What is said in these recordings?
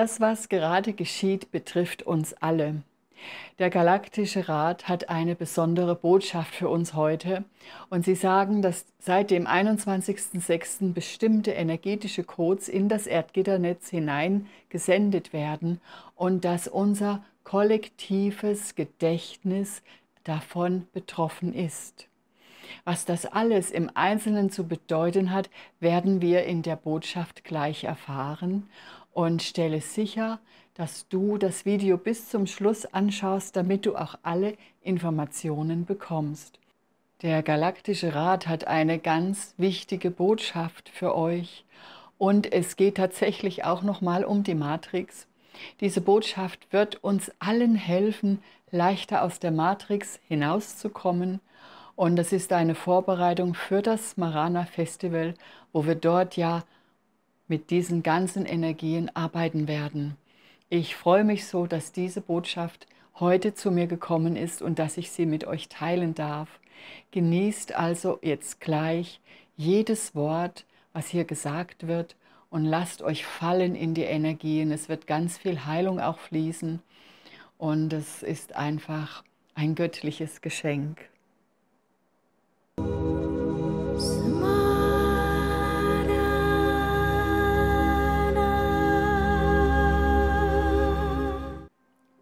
Das, was gerade geschieht, betrifft uns alle. Der Galaktische Rat hat eine besondere Botschaft für uns heute und sie sagen, dass seit dem 21.06. bestimmte energetische Codes in das Erdgitternetz hinein gesendet werden und dass unser kollektives Gedächtnis davon betroffen ist. Was das alles im Einzelnen zu bedeuten hat, werden wir in der Botschaft gleich erfahren und stelle sicher, dass du das Video bis zum Schluss anschaust, damit du auch alle Informationen bekommst. Der Galaktische Rat hat eine ganz wichtige Botschaft für euch und es geht tatsächlich auch nochmal um die Matrix. Diese Botschaft wird uns allen helfen, leichter aus der Matrix hinauszukommen und das ist eine Vorbereitung für das Marana Festival, wo wir dort ja mit diesen ganzen Energien arbeiten werden. Ich freue mich so, dass diese Botschaft heute zu mir gekommen ist und dass ich sie mit euch teilen darf. Genießt also jetzt gleich jedes Wort, was hier gesagt wird und lasst euch fallen in die Energien. Es wird ganz viel Heilung auch fließen und es ist einfach ein göttliches Geschenk.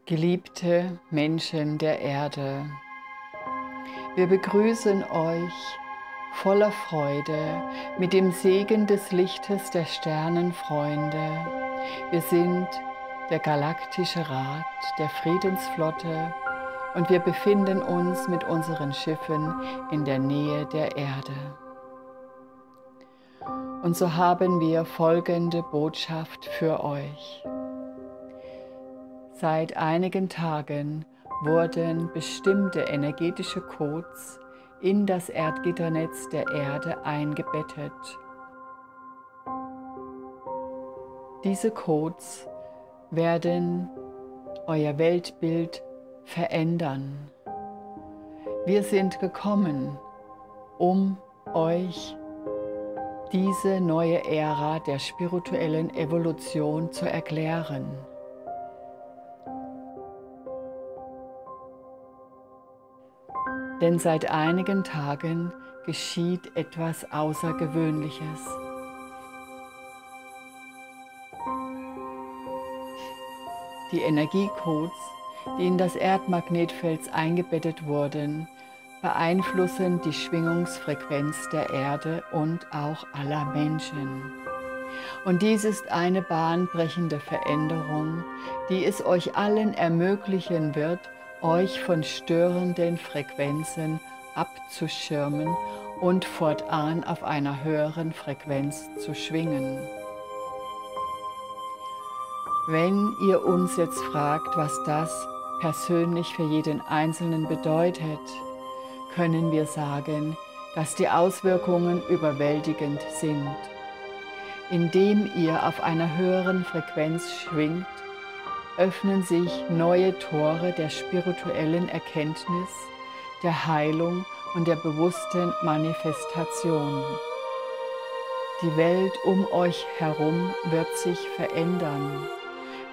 Geliebte Menschen der Erde, wir begrüßen euch voller Freude mit dem Segen des Lichtes der Sternenfreunde. Wir sind der Galaktische Rat der Friedensflotte und wir befinden uns mit unseren Schiffen in der Nähe der Erde. Und so haben wir folgende Botschaft für euch. Seit einigen Tagen wurden bestimmte energetische Codes in das Erdgitternetz der Erde eingebettet. Diese Codes werden euer Weltbild verändern. Wir sind gekommen, um euch diese neue Ära der spirituellen Evolution zu erklären. Denn seit einigen Tagen geschieht etwas Außergewöhnliches. Die Energiecodes, die in das Erdmagnetfeld eingebettet wurden, beeinflussen die Schwingungsfrequenz der Erde und auch aller Menschen. Und dies ist eine bahnbrechende Veränderung, die es euch allen ermöglichen wird, euch von störenden Frequenzen abzuschirmen und fortan auf einer höheren Frequenz zu schwingen. Wenn ihr uns jetzt fragt, was das persönlich für jeden Einzelnen bedeutet, können wir sagen, dass die Auswirkungen überwältigend sind. Indem ihr auf einer höheren Frequenz schwingt, öffnen sich neue Tore der spirituellen Erkenntnis, der Heilung und der bewussten Manifestation. Die Welt um euch herum wird sich verändern,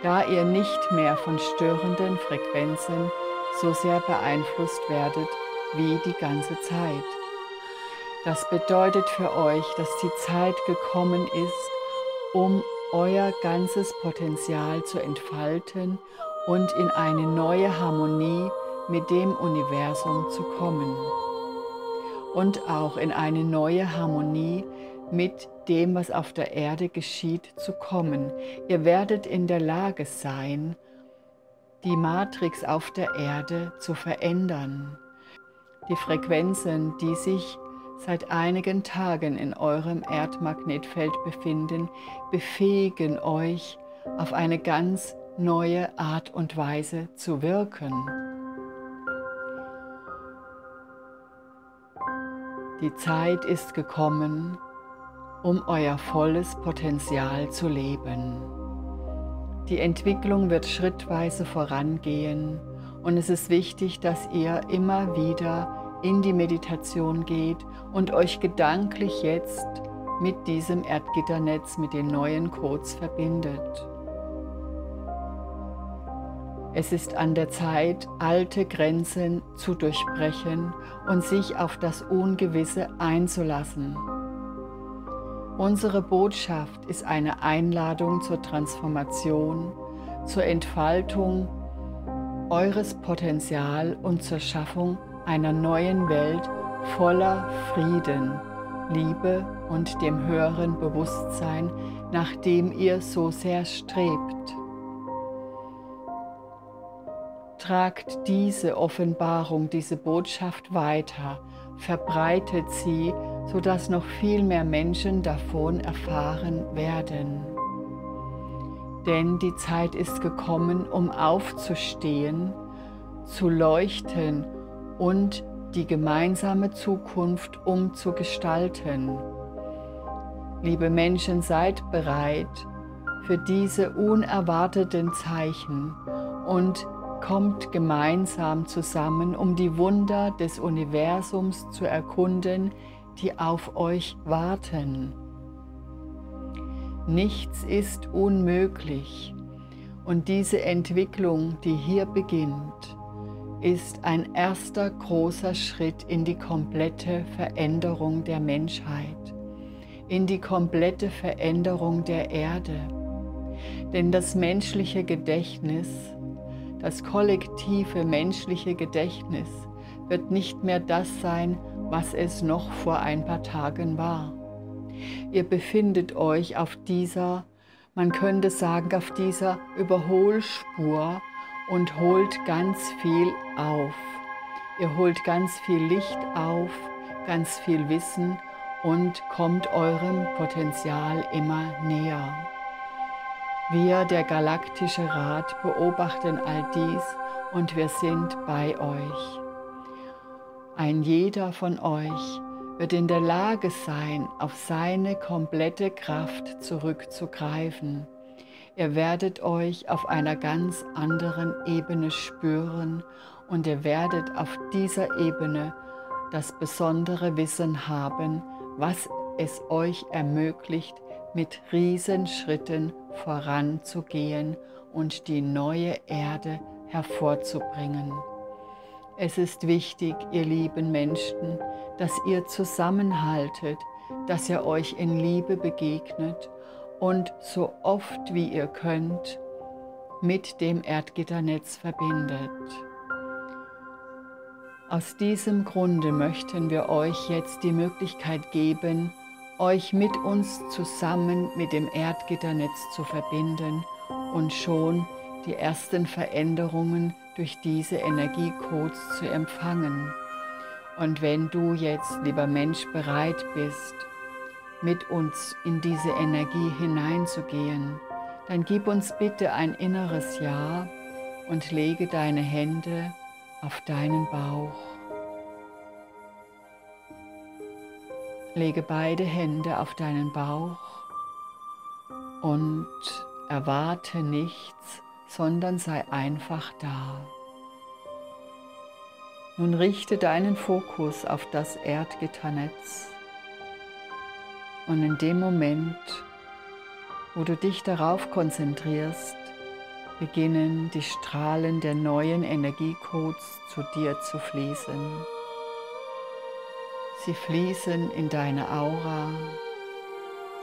da ihr nicht mehr von störenden Frequenzen so sehr beeinflusst werdet wie die ganze Zeit. Das bedeutet für euch, dass die Zeit gekommen ist, um euer ganzes Potenzial zu entfalten und in eine neue Harmonie mit dem Universum zu kommen. Und auch in eine neue Harmonie mit dem, was auf der Erde geschieht, zu kommen. Ihr werdet in der Lage sein, die Matrix auf der Erde zu verändern. Die Frequenzen, die sich seit einigen Tagen in eurem Erdmagnetfeld befinden, befähigen euch auf eine ganz neue Art und Weise zu wirken. Die Zeit ist gekommen, um euer volles Potenzial zu leben. Die Entwicklung wird schrittweise vorangehen und es ist wichtig, dass ihr immer wieder in die Meditation geht und euch gedanklich jetzt mit diesem Erdgitternetz, mit den neuen Codes verbindet. Es ist an der Zeit, alte Grenzen zu durchbrechen und sich auf das Ungewisse einzulassen. Unsere Botschaft ist eine Einladung zur Transformation, zur Entfaltung eures Potenzial und zur Schaffung einer neuen Welt voller Frieden, Liebe und dem höheren Bewusstsein, nach dem ihr so sehr strebt. Tragt diese Offenbarung, diese Botschaft weiter, verbreitet sie, sodass noch viel mehr Menschen davon erfahren werden. Denn die Zeit ist gekommen, um aufzustehen, zu leuchten und die gemeinsame Zukunft umzugestalten. Liebe Menschen, seid bereit für diese unerwarteten Zeichen und kommt gemeinsam zusammen, um die Wunder des Universums zu erkunden, die auf euch warten. Nichts ist unmöglich und diese Entwicklung, die hier beginnt, ist ein erster großer Schritt in die komplette Veränderung der Menschheit, in die komplette Veränderung der Erde. Denn das menschliche Gedächtnis das kollektive menschliche Gedächtnis wird nicht mehr das sein, was es noch vor ein paar Tagen war. Ihr befindet euch auf dieser, man könnte sagen, auf dieser Überholspur und holt ganz viel auf. Ihr holt ganz viel Licht auf, ganz viel Wissen und kommt eurem Potenzial immer näher. Wir, der Galaktische Rat, beobachten all dies und wir sind bei euch. Ein jeder von euch wird in der Lage sein, auf seine komplette Kraft zurückzugreifen. Ihr werdet euch auf einer ganz anderen Ebene spüren und ihr werdet auf dieser Ebene das besondere Wissen haben, was es euch ermöglicht, mit Riesenschritten voranzugehen und die neue Erde hervorzubringen. Es ist wichtig, ihr lieben Menschen, dass ihr zusammenhaltet, dass ihr euch in Liebe begegnet und so oft wie ihr könnt mit dem Erdgitternetz verbindet. Aus diesem Grunde möchten wir euch jetzt die Möglichkeit geben, euch mit uns zusammen mit dem Erdgitternetz zu verbinden und schon die ersten Veränderungen durch diese Energiecodes zu empfangen. Und wenn du jetzt, lieber Mensch, bereit bist, mit uns in diese Energie hineinzugehen, dann gib uns bitte ein inneres Ja und lege deine Hände auf deinen Bauch. Lege beide Hände auf deinen Bauch und erwarte nichts, sondern sei einfach da. Nun richte deinen Fokus auf das Erdgitternetz und in dem Moment, wo du dich darauf konzentrierst, beginnen die Strahlen der neuen Energiecodes zu dir zu fließen. Sie fließen in deine Aura.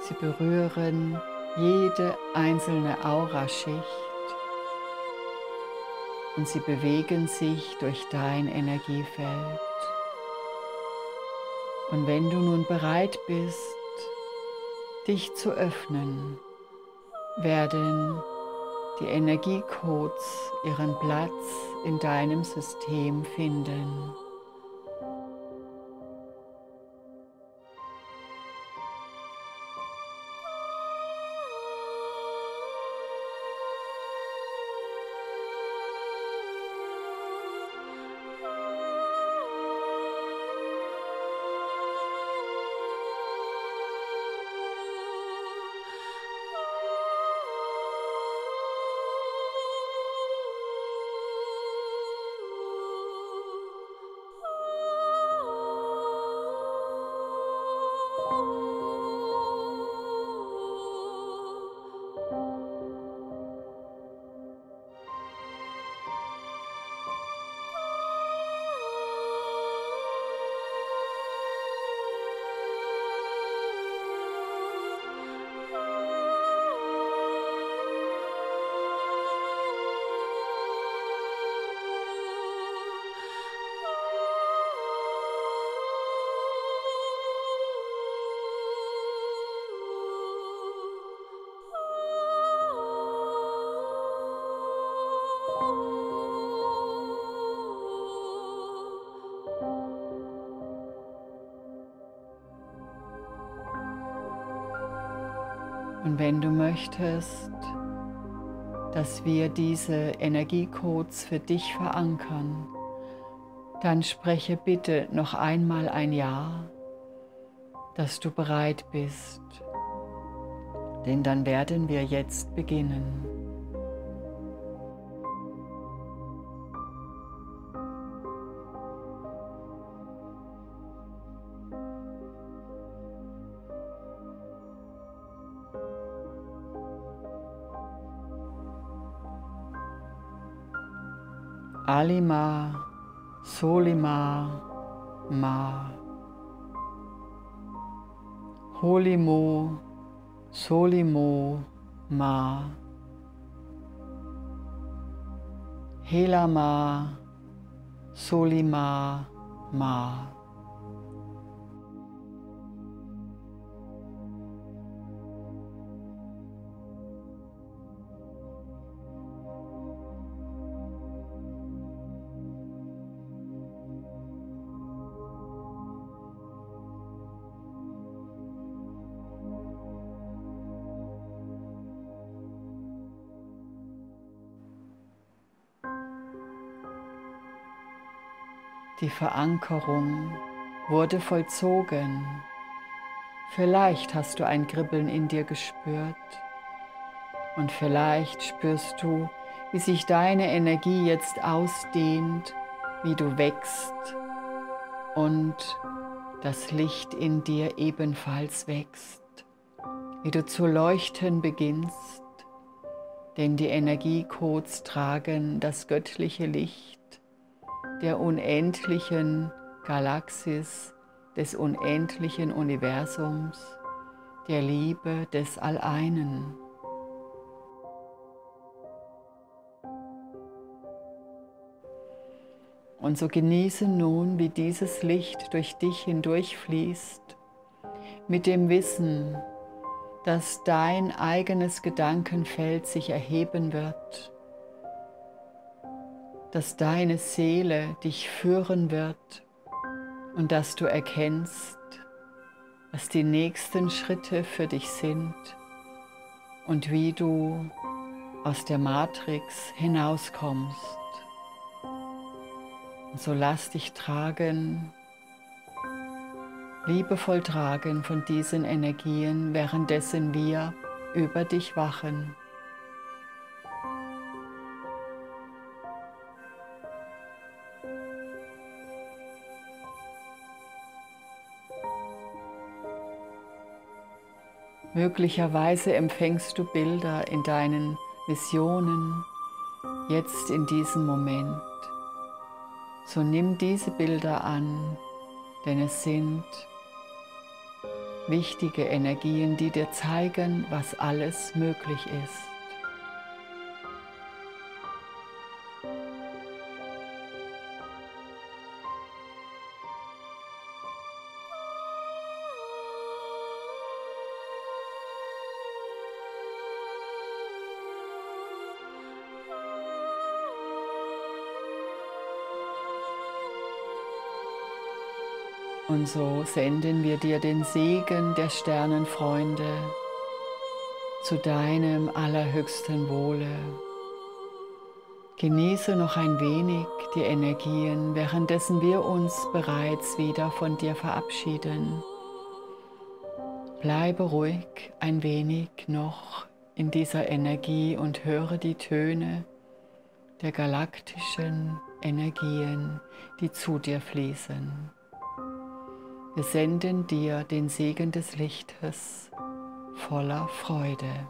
Sie berühren jede einzelne Auraschicht und sie bewegen sich durch dein Energiefeld. Und wenn du nun bereit bist, dich zu öffnen, werden die Energiecodes ihren Platz in deinem System finden. Und wenn du möchtest, dass wir diese Energiecodes für dich verankern, dann spreche bitte noch einmal ein Ja, dass du bereit bist, denn dann werden wir jetzt beginnen. Alima, Solima, Ma. Holimo, Solimo, Ma. Helama, Solima, Ma. Die Verankerung wurde vollzogen. Vielleicht hast du ein Kribbeln in dir gespürt und vielleicht spürst du, wie sich deine Energie jetzt ausdehnt, wie du wächst und das Licht in dir ebenfalls wächst, wie du zu leuchten beginnst, denn die Energiecodes tragen das göttliche Licht der unendlichen Galaxis, des unendlichen Universums, der Liebe des Alleinen. Und so genieße nun, wie dieses Licht durch dich hindurchfließt, mit dem Wissen, dass dein eigenes Gedankenfeld sich erheben wird dass deine Seele dich führen wird und dass du erkennst, was die nächsten Schritte für dich sind und wie du aus der Matrix hinauskommst. Und so lass dich tragen, liebevoll tragen von diesen Energien, währenddessen wir über dich wachen. Möglicherweise empfängst du Bilder in deinen Visionen jetzt in diesem Moment. So nimm diese Bilder an, denn es sind wichtige Energien, die dir zeigen, was alles möglich ist. Und so senden wir dir den Segen der Sternenfreunde zu deinem allerhöchsten Wohle. Genieße noch ein wenig die Energien, währenddessen wir uns bereits wieder von dir verabschieden. Bleibe ruhig ein wenig noch in dieser Energie und höre die Töne der galaktischen Energien, die zu dir fließen. Wir senden dir den Segen des Lichtes voller Freude.